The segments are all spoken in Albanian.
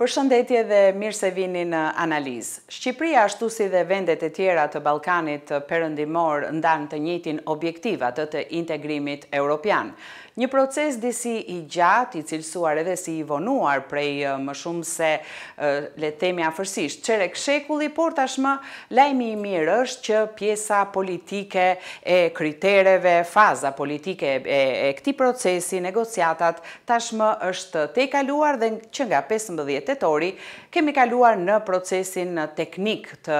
Përshëndetje dhe mirë se vini në analizë. Shqipëria ashtu si dhe vendet e tjera të Ballkanit Perëndimor ndajnë të njëjtin objektiv, atë të integrimit europian. Një proces disi i gjatë, i cilësuar edhe si i vonuar prej më shumë se, le të themi afërsisht, çerek shekulli, por tashmë lajmi i mirë është që pjesa politike e kritereve, faza politike e këtij procesi, negociatat, tashmë është tejkaluar dhe që nga pesëmbëdhjetë tetori kemi kaluar në procesin teknik të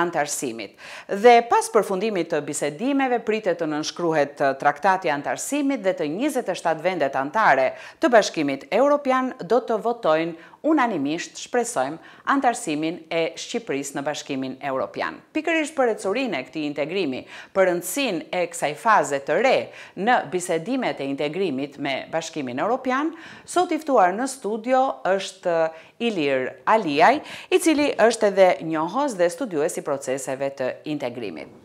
anëtarësimit. Dhe pas përfundimit të bisedimeve pritet të nënshkruhet Traktati i Anëtarësimit dhe të njëzet e shtatë vendet anëtare të Bashkimit Europian do të votojnë unanimisht, shpresojmë, anëtarësimin e Shqipërisë në Bashkimin Europian. Pikërisht për ecurinë e këtij integrimi, për rëndësinë e kësaj faze të re në bisedimet e integrimit me Bashkimin Europian, sot i ftuar në studio është Ilir Aliaj, i cili është edhe njohës dhe studiues i proceseve të integrimit.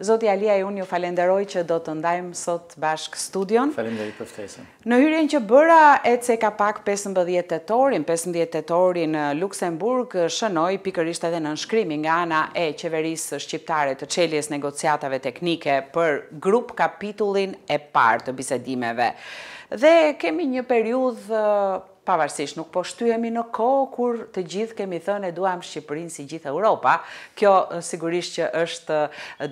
Zoti Aliaj, unë ju falenderoj që do të ndajmë sot bashkë studion. Faleminderit për ftesën. Në hyrjen që bëra e ceka pak pesëmbëdhjetë tetorin, pesëmbëdhjetë tetori në Luksemburg, shënoi pikërisht edhe nënshkrimin nga ana e qeverisë shqiptare të çeljes negociatave teknike për grup kapitullin e parë të bisedimeve. Dhe kemi një periudhë Pavarësisht nuk po shtyhemi në kohë kur të gjithë kemi thënë e duam Shqipërinë si gjithë Europa, kjo sigurisht që është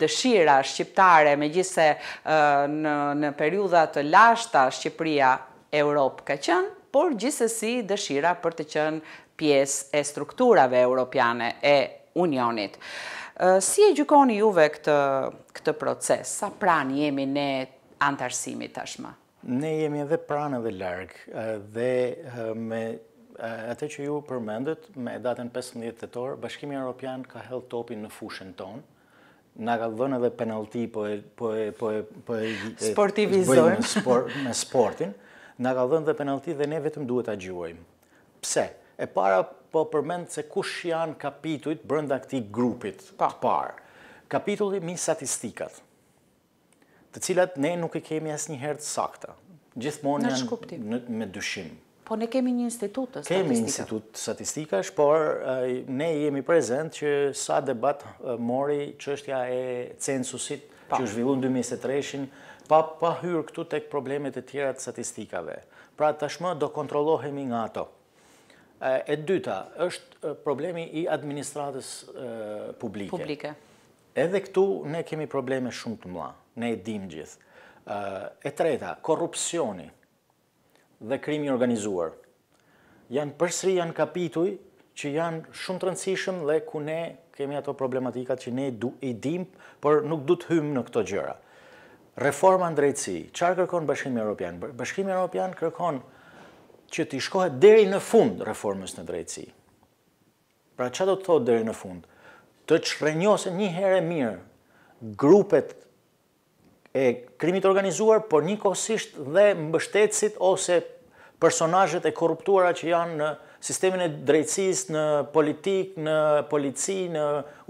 dëshira shqiptare, megjithëse në periudha të lashta Shqipëria Europë ka qenë, por gjithsesi dëshira për të qenë pjesë e strukturave europiane, e Unionit. Si e gjykoni juve këtë këtë proces, sa pranë jemi ne anëtarësimit tashmë? Ne jemi edhe pranë edhe larg dhe me atë që ju përmendët, me datën 15 tetor, Bashkimi Europian ka hedh topin në fushën tonë, na ka dhënë edhe penalti po e po e po e po e sportivizojmë sport me sportin, na ka dhënë edhe penalti dhe ne vetëm duhet ta gjuajmë. Pse? E para po përmend se kush janë kapitujt brenda këtij grupit të parë. Kapitulli mbi statistikat. Të cilat ne nuk i kemi asnjëherë të sakta. Gjithmonë janë me dyshim. Po ne kemi një institut statistikash. Kemi institut statistikash, por ne jemi prezent që sa debat mori çështja e censusit që është zhvillu në 2023-shin, pa hyrë këtu tek problemet e tjera të statistikave. Pra tashmë do kontrollohemi nga ato. E dyta, është problemi i administratës publike. Edhe këtu ne kemi probleme shumë të mëdha, ne i dimë të gjithë. E treta, korrupsioni dhe krimi i organizuar janë përsëri janë kapituj që janë shumë të rëndësishëm dhe ku ne kemi ato problematikat që ne i dimë, por nuk duhet të hyjmë në këto gjëra. Reforma në drejtësi, çfarë kërkon Bashkimi Europian? Bashkimi Europian kërkon që t'i shkohet deri në fund reformës në drejtësi. Pra ça do të thotë deri në fund? Të çrrenjosen një herë e mirë grupet e krimit të organizuar, por njëkohësisht dhe mbështetësit ose personazhet e korruptuara që janë në sistemin e drejtësisë, në politikë, në polici, në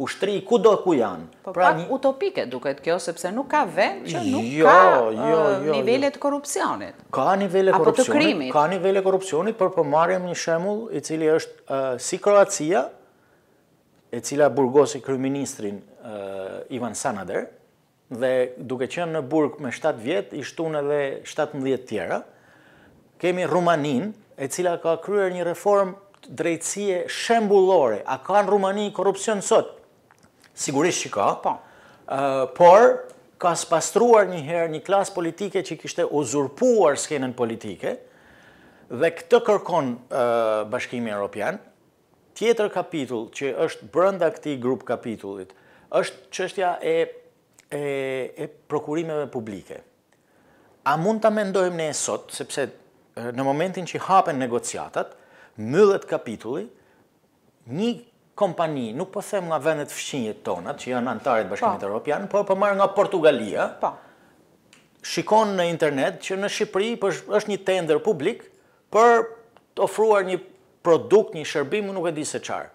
ushtri, kudo ku janë. Po pra, pak utopike duket kjo, sepse nuk ka vend që nuk ka, jo, jo, nivele të korrupsionit. Ka nivele të korrupsionit, ka nivele të korrupsionit, por po marrim një shembull i cili është si Kroacia, e cila burgosi kryeministrin Ivan Sanader, dhe duke qenë në burg me 7 vjet, i shtuan edhe 17 tjera, kemi Rumaninë, e cila ka kryer një reformë drejtësie shembullore. A ka në Rumani korrupsion sot? Sigurisht që ka. Po. Por, ka spastruar një herë një klasë politike që kishte uzurpuar skenën politike, dhe këtë kërkon Bashkimi Europian. Tjetër kapitull që është brenda këtij grup kapitulli, është çështja e prokurimeve publike. A mund ta mendojmë ne sot, sepse në momentin që hapen negociatat, mbyllet kapitulli, Një kompani, nuk po them nga vendet fqinje tona, që janë anëtare të Bashkimit Europian, por po marr nga Portugalia, po. shikon në internet që në Shqipëri është një tender publik për të ofruar një produkt, një shërbim, nuk e di se çfarë.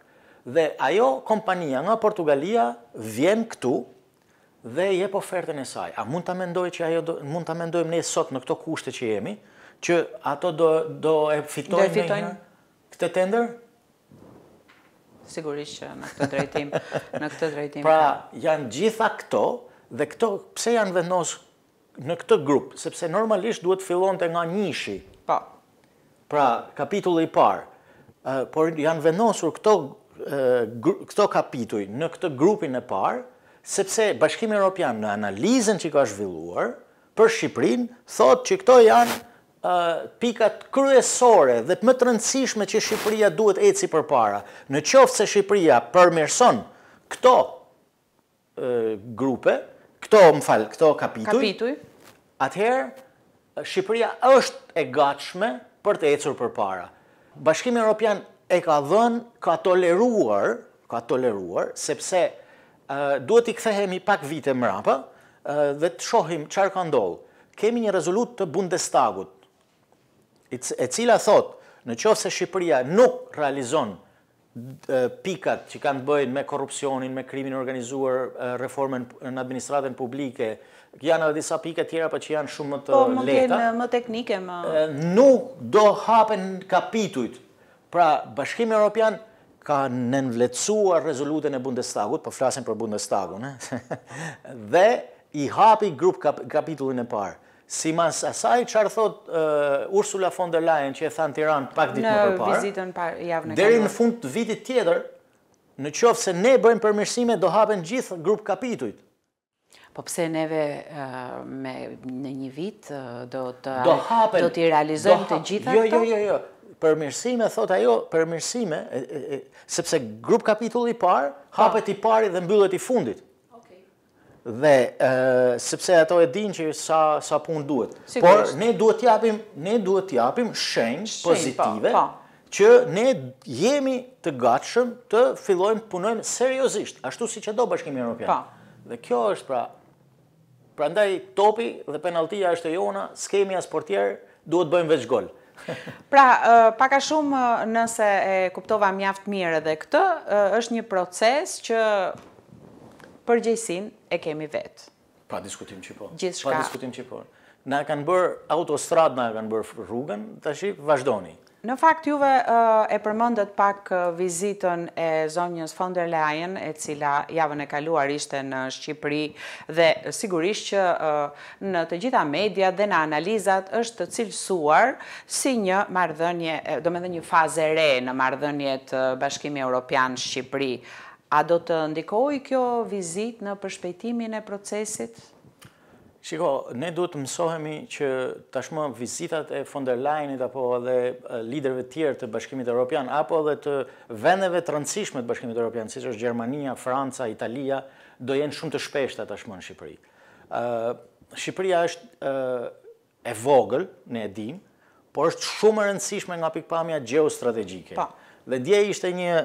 Dhe ajo kompania nga Portugalia vjen këtu dhe jep ofertën e saj. A mund ta mendoj që ajo do, mund ta mendojmë ne sot në këto kushte që jemi, që ato do do e fitojnë? Do e fitojnë. Këtë tender? Sigurisht që në këtë drejtim, në këtë drejtim. Pra, po. janë gjitha këto, dhe këto pse janë vendos në këtë grup, sepse normalisht duhet të fillonte nga njëshi. Po. Pra, kapitulli i parë. Por janë vendosur këto këto kapituj në këtë grupin e parë, sepse Bashkimi Europian në analizën që ka zhvilluar për Shqipërinë, thotë që këto janë pikat kryesore dhe më të rëndësishme që Shqipëria duhet të ecë përpara. Në qoftë se Shqipëria përmirëson këto grupe, këto, më fal, këto kapituj, atëherë Shqipëria është e gatshme për të ecur përpara. Bashkimi Europian e ka dhënë, ka toleruar ka toleruar, sepse duhet t'i kthehemi pak vite mbrapa dhe të shohim çfarë ka ndodhur. Kemi një rezolutë të Bundestagut, e cila thotë, në qoftë se Shqipëria nuk realizon pikat që kanë të bëjnë me korrupsionin, me krimin e organizuar, reformën në administratën publike, janë edhe disa pika tjera, por që janë shumë më të lehta. Po, mund të jenë më teknike, më... Nuk do hapen kapitujt Pra, Bashkimi Europian ka nënvleftësuar rezolutën e Bundestagut, po flasim për Bundestagun, dhe i hapi grup kapitullin e parë. Sipas asaj çfarë thotë Ursula von der Leyen që e tha në Tiranë pak ditë më parë, deri në fund të vitit tjetër, nëqoftëse ne bëjmë përmirësime do hapen gjithë grup kapitujt. Po pse neve me në një vit do të do hapen do të realizojmë të gjitha jo, këto? Jo, jo, jo, jo. Përmirësime thot ajo, përmirësime, sepse grup kapitulli i parë po. hapet i pari dhe mbyllet i fundit. Okej. Dhe sepse ato e dinë që sa sa punë duhet. Por ne duhet të japim, ne duhet të japim shenjë po, pozitive. Po. që ne jemi të gatshëm të fillojmë të punojmë seriozisht, ashtu siç e do Bashkimi Evropian. Po. Dhe kjo është pra prandaj topi dhe penalltia është e jona, s'kemi as portier, duhet të bëjmë veç gol. Pra, pak a shumë nëse e kuptova mjaft mirë edhe këtë, është një proces që përgjegjësinë e kemi vetë. Pa diskutim që po. Gjithçka. Pa diskutim që po. Na e kanë bërë autostradë, na e kanë bërë rrugën, tashi vazhdoni. Në fakt juve e përmendët pak vizitën e zonjës von der Leyen, e cila javën e kaluar ishte në Shqipëri dhe sigurisht që në të gjitha mediat dhe në analizat është cilësuar si një marrëdhënie, domethënë një fazë e re në marrëdhëniet Bashkimi Europian Shqipëri. A do të ndikojë kjo vizitë në përshpejtimin e procesit? Shiko, ne duhet të mësohemi që tashmë vizitat e von der Leyenit apo edhe liderëve të tjerë të Bashkimit Europian apo edhe të vendeve të rëndësishme të Bashkimit Europian, siç është Gjermania, Franca, Italia, do jenë shumë të shpeshta tashmë në Shqipëri. Ë Shqipëria është e vogël, ne e dimë, por është shumë e rëndësishme nga pikëpamja gjeostrategjike. Po. Dhe dje ishte një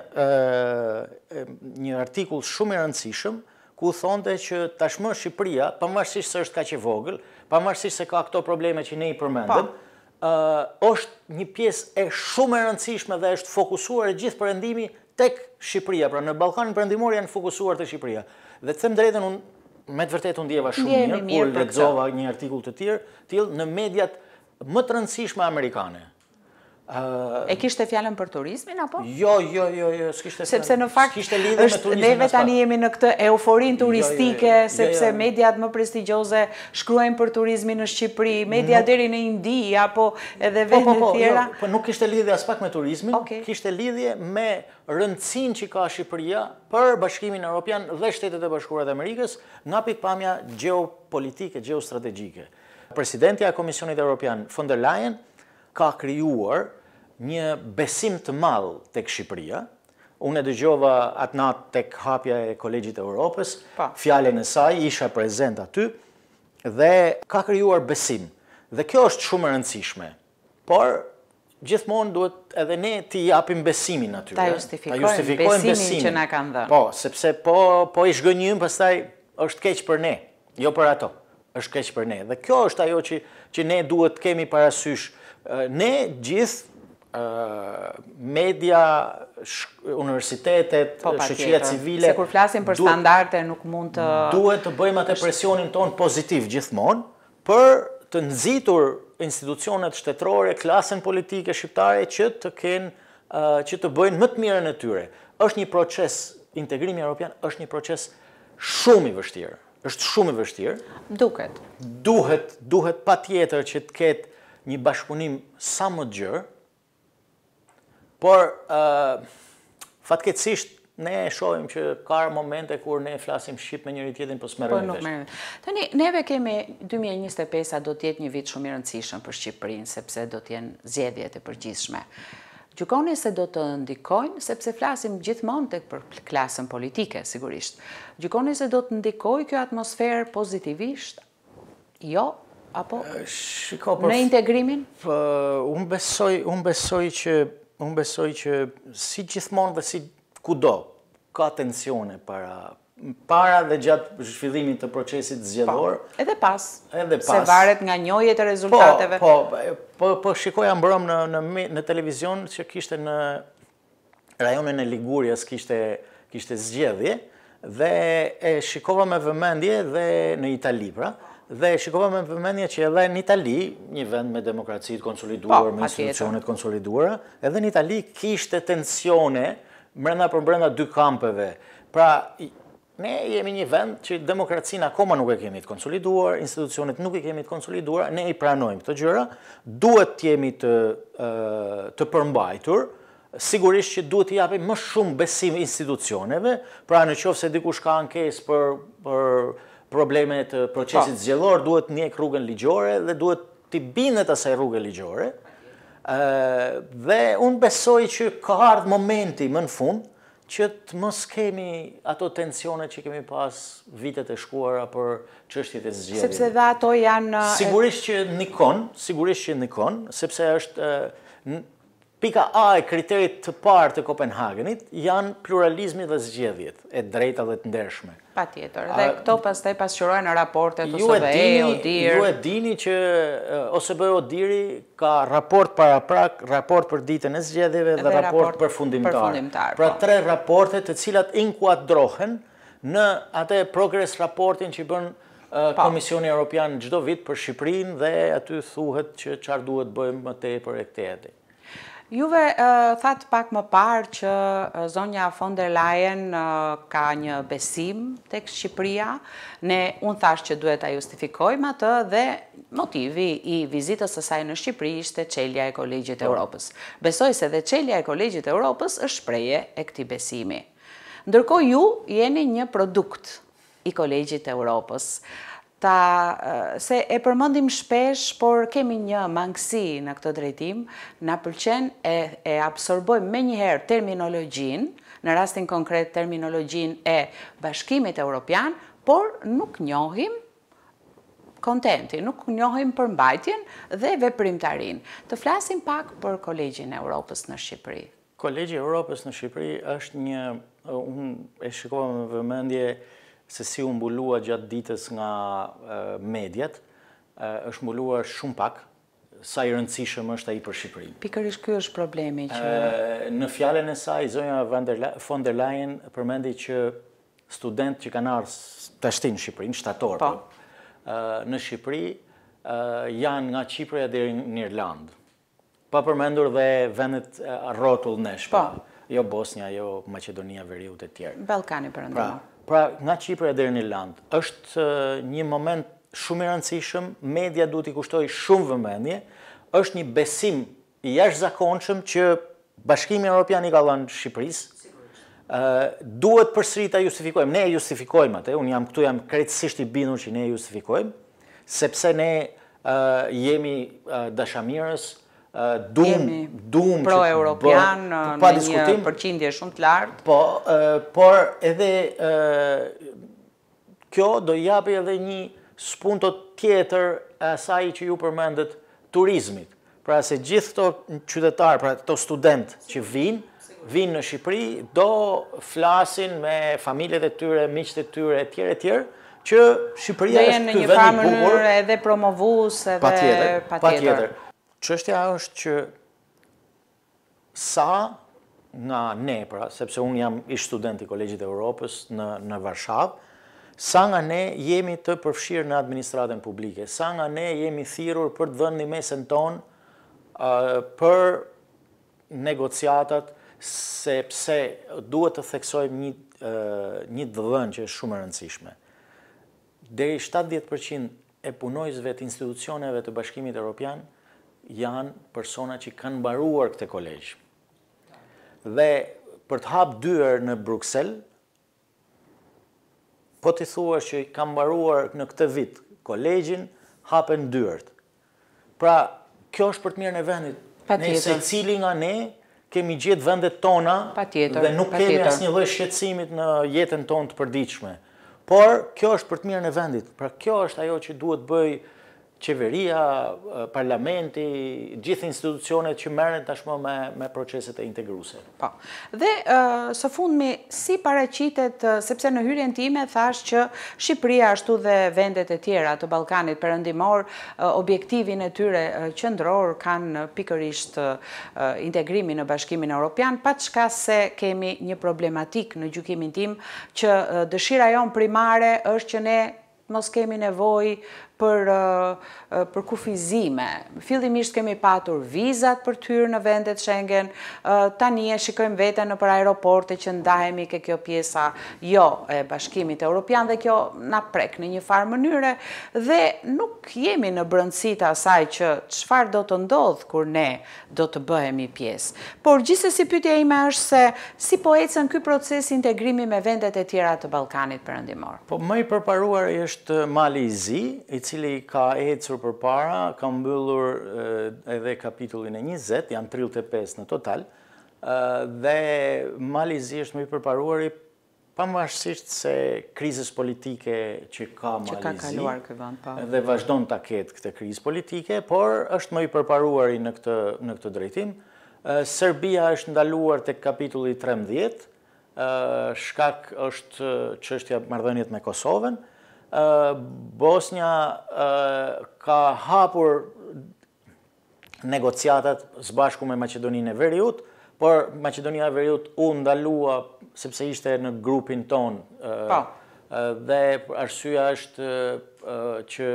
një artikull shumë i rëndësishëm ku thonte që tashmë Shqipëria, pavarësisht se është kaq e vogël, pavarësisht se ka këto probleme që ne i përmendëm, është një pjesë e shumë e rëndësishme dhe është fokusuar e gjithë perëndimi tek Shqipëria, pra në Ballkanin Perëndimor janë fokusuar te Shqipëria. Dhe të them drejtën, unë Me të vërtetë u ndjeva shumë mirë kur lexova një artikull të tjerë, tillë në mediat më të rëndësishme amerikane. E kishte fjalën për turizmin apo? Jo, jo, jo, jo, s'kishte fjalën. Sepse në fakt neve tani jemi në këtë euforinë jo, jo, jo, turistike, sepse mediat më prestigjioze shkruajnë për turizmin në Shqipëri, media deri në Indi apo edhe po, po, vende të po, tjera. Po, nuk kishte lidhje aspak me turizmin, kishte lidhje me rëndësinë që ka Shqipëria për Bashkimin Europian dhe Shtetet e Bashkuara të Amerikës nga pikëpamja gjeopolitike, gjeostrategjike. Presidentja e Komisionit Europian, von der Leyen, ka krijuar një besim të madh tek Shqipëria. Unë e dëgjova atë natë tek hapja e Kolegjit të Europës, fjalën e saj, isha prezent aty dhe ka krijuar besim. Dhe kjo është shumë e rëndësishme. Por, gjithmonë duhet edhe ne t'i japim besimin atyre. Ta justifikojmë besimin që na kanë dhënë. Po, sepse po, po i zhgënjejmë, pastaj është keq për ne, jo për ato. Është keq për ne. Dhe kjo është ajo që, që ne duhet të kemi parasysh. Ne gjithë media, universitetet, po, shoqëria civile. Se kur flasim për standarde nuk mund të duhet të bëjmë atë presionin tonë pozitiv gjithmonë, për të nxitur institucionet shtetërore, klasën politike shqiptare që të kenë që të bëjnë më të mirën e tyre. Është një proces integrimi europian është një proces shumë i vështirë. Është shumë i vështirë. Duket. Duhet, duhet patjetër që të ketë një bashkëpunim sa më të gjerë, Por, fatkeqësisht, ne e shohim që ka momente kur ne flasim shqip me njëri-tjetrin, po s'merremi. Po nuk merremi. Tani, neve kemi, dy mijë e njëzet e pesë-a do të jetë një vit shumë i rëndësishëm për Shqipërinë, sepse do të jenë zgjedhjet e përgjithshme. Gjykoni se do të ndikojnë, sepse flasim gjithmonë tek për klasën politike, sigurisht. Gjykoni se do të ndikojë kjo atmosferë pozitivisht Jo, apo në integrimin? Unë besoj, unë besoj që, unë besoj që si gjithmonë dhe si kudo, ka tensione para, para dhe gjatë zhvillimit të procesit po, zgjedhor. Edhe pas. Edhe pas. Se varet nga njohja e, po, rezultateve. Po, po, po, po shikoja mbrëm në, në, në televizion që kishte në rajonin e Ligurias kishte kishte zgjedhje dhe e shikova me vëmendje dhe në Itali pra dhe e shikova me vëmendje që edhe në Itali, një vend me demokraci të konsoliduar, po, me institucione të konsoliduara, edhe në Itali kishte tensione brenda për brenda dy kampeve. Pra Ne jemi një vend që demokracinë akoma nuk e kemi të konsoliduar, institucionet nuk i kemi të konsoliduara, ne i pranojmë këto gjëra, duhet të jemi të, të përmbajtur, sigurisht që duhet t'i japim më shumë besim institucioneve, pra në qoftë se dikush ka ankesë për, për probleme të procesit, po, zgjedhor, duhet të ndjekë rrugën ligjore dhe duhet t'i bindet asaj rruge ligjore, dhe unë besoj që ka ardhur momenti më në fund, Që të mos kemi ato tensionet që kemi pas vitet e shkuara për çështjet e zgjedhjeve. Sepse dhe ato janë... Sigurisht që ndikon, sigurisht që ndikon, sepse është pika A e kriterit të parë të Kopenhagenit janë pluralizmi dhe zgjedhjet e drejta dhe të ndershme. Patjetër, dhe këto pastaj pasqyrohen në raportet e OSBE-ODIHR. Ju e dini që OSBE-ODIHR-i ka raport paraprak, raport për ditën e zgjedhjeve dhe raport përfundimtar. Pra, po, tre raporte të cilat inkuadrohen në atë progres raportin që i bën, po, Komisioni Europian çdo vit për Shqipërinë dhe aty thuhet që çfarë duhet bëjmë më tepër e këtë edhe. Juve thatë pak më parë që zonja von der Leyen ka një besim tek Shqipëria. Ne, unë thashë që duhet ta justifikojmë atë dhe motivi i vizitës së saj në Shqipëri ishte çelja e Kolegjit të Europës. Besoj se edhe çelja e Kolegjit të Europës është shprehje e këtij besimi. Ndërkohë ju jeni një produkt i Kolegjit të Europës. Ta se e përmendim shpesh, por kemi një mangësi në këtë drejtim, na pëlqen e e absorbojmë menjëherë terminologjinë, në rastin konkret terminologjinë e Bashkimit Europian, por nuk njohim kontentin, nuk njohim përmbajtjen dhe veprimtarinë. Të flasim pak për Kolegjin e Europës në Shqipëri. Kolegji i Europës në Shqipëri është një, unë e shikova me vëmendje se si u mbulua gjatë ditës nga mediat, është mbuluar shumë pak, sa i rëndësishëm është ai për Shqipërinë. Pikërisht ky është problemi që. Në fjalën e saj, zonja von der Leyen përmendi që studentë që kanë ardhur tashti në Shqipëri, në shtator, në Shqipëri, janë nga Qiproja deri në Irlandë. Pa përmendur dhe vendet rrotull nesh. Po. Jo Bosnja, jo Maqedonia e Veriut e tjerë. Ballkani Perëndimor. Pra, pra nga Qipra deri në Irlandë. Është një moment shumë i rëndësishëm, media duhet t'i kushtojë shumë vëmendje, është një besim i jashtëzakonshëm që Bashkimi Europian i ka dhënë Shqipërisë. Duhet përsëri ta justifikojmë, ne e justifikojmë atë, unë jam këtu jam krejtësisht i bindur që ne e justifikojmë, sepse ne jemi dashamirës, dum dum pro europian me një përqindje shumë të lartë. Po, por edhe Kjo do i japi edhe një spunto tjetër asaj që ju përmendët turizmit. Pra se gjithë këto qytetarë, pra këto studentë që vijnë, vijnë në Shqipëri, do flasin me familjet e tyre, miqtë e tyre etj etj, që Shqipëria është ky vend i bukur. Do jenë në një farë mënyrë edhe promovues edhe patjetër. Çështja është që Sa nga ne, pra, sepse unë jam ish-student i Kolegjit të Evropës në në Varshavë, sa nga ne jemi të përfshirë në administratën publike, sa nga ne jemi thirrur për të dhënë ndihmesën tonë për negociatat sepse duhet të theksojmë një të dhënë që është shumë e rëndësishme. Deri shtatëdhjetë për qind e punonjësve të institucioneve të Bashkimit Europian janë persona që kanë mbaruar këtë kolegj. Dhe për të hapë dyer në Bruksel, po t'i thuash që kam mbaruar në këtë vit kolegjin, hapen dyert. Pra, kjo është për të mirën e vendit. Ne secili nga ne kemi gjetë vendet tona dhe nuk kemi asnjë lloj shqetësimit në jetën tonë të përditshme. Por, kjo është për të mirën e vendit. Pra, kjo është ajo që duhet të bëjë qeveria, parlamenti, gjithë institucionet që merren tashmë me proceset integruese. Po. Dhe së fundmi, si paraqitet, sepse në hyrjen time thashë që Shqipëria ashtu dhe vendet e tjera të Ballkanit Perëndimor, objektivin e tyre qendror kanë pikërisht integrimin në Bashkimin Europian, paçka se kemi një problematikë në gjykimin tim që dëshira jonë primare është që ne Mos kemi nevojë për kufizime. Fillimisht kemi patur vizat për të hyrë në vendet Shengen, tani e shikojmë veten nëpër aeroporte që ndahemi ke kjo pjesa jo e Bashkimit Europian dhe kjo na prek në një farë mënyre dhe nuk jemi në brendësi të asaj që çfarë do të ndodhë kur ne do të bëhemi pjesë. Por gjithsesi pyetja ime është se si po ecën ky proces integrimi me vendet e tjera të Ballkanit Perëndimor? Po më i përparuari është Mali i Zi, i cili ka ecur përpara, ka mbyllur edhe kapitullin e njëzet, janë tridhjetë e pesë në total, dhe Mali i Zi është më i përparuari Pavarësisht se krizës politike që ka Mali i Zi dhe vazhdon ta ketë këtë krizë politike, por është më i përparuari në këtë në këtë drejtim. Serbia është ndaluar tek kapitulli trembëdhjetë, shkak është çështja marrëdhëniet me Kosovën. Bosnja ka hapur negociatat së bashku me Maqedoninë e Veriut, por Maqedonia e Veriut u ndalua sepse ishte në grupin tonë. Po. Dhe arsyeja është që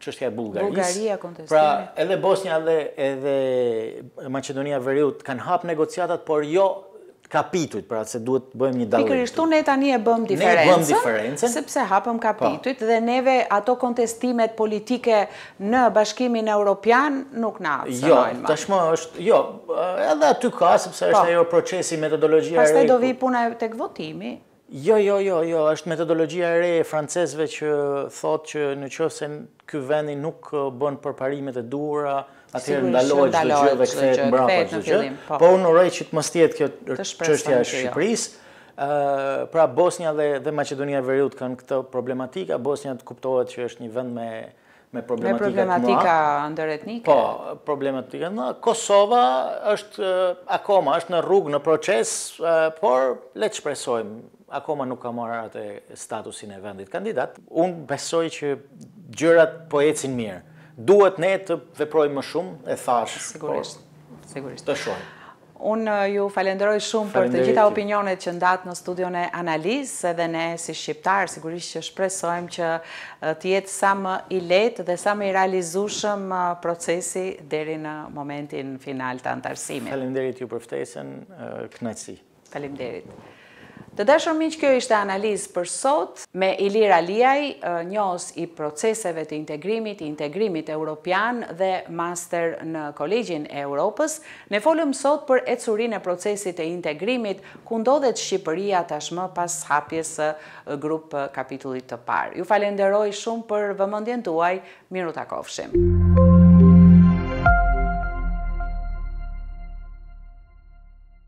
çështja e Bullgarisë. Bullgaria kontestimi. Pra, edhe Bosnja dhe edhe Maqedonia e Veriut kanë hap negociatat, por jo kapitujt, pra se duhet të bëjmë një dallim. Pikërisht këtu ne tani e bëmë diferencën, sepse hapëm po. kapitujt dhe neve ato kontestimet politike në Bashkimin Europian nuk na jo, cenojnë më. Jo, tashmë është, jo, edhe aty ka, sepse është po. ajo procesi, metodologjia e re. Pastaj do vijë puna tek votimi. Jo, jo, jo, jo, është metodologjia e re e francezëve që thotë që në qoftë se ky vendi nuk bën përparimet e duhura, atëherë ndalohet çdo gjë dhe kthehet mbrapa çdo gjë. Po, po unë uroj që të mos të jetë kjo çështja e jo. Shqipërisë. Pra Bosnja dhe Maqedonia e Veriut kanë këto problematika, Bosnja kuptohet që është një vend me me problematika ndëretnike. Po, problematika. Kosova është akoma, është në rrugë, në proces, por le të shpresojmë, akoma nuk ka marrë atë statusin e vendit kandidat. Unë besoj që gjërat po ecin mirë. Duhet ne të veprojmë më shumë, e thashë. Sigurisht, sigurisht. Të shumë. Unë ju falënderoj shumë për të gjitha opinionet që ndatë në studion e analizës edhe ne si shqiptarë, sigurisht që shpresojmë që të jetë sa më i lehtë dhe sa më i realizueshëm procesi deri në momentin final të anëtarësimit. Faleminderit ju për ftesën, kënaqësi. Faleminderit. Të dashur miq kjo ishte analizë për sot. Me Ilir Aliaj, njohës i proceseve të integrimit, i integrimit europian dhe master në Kolegjin e Europës, ne folëm sot për ecurinë e procesit të integrimit, ku ndodhet Shqipëria tashmë pas hapjes së Grup Kapitullit të Parë. Ju falenderoj shumë për vëmendjen tuaj, mirutakofshim.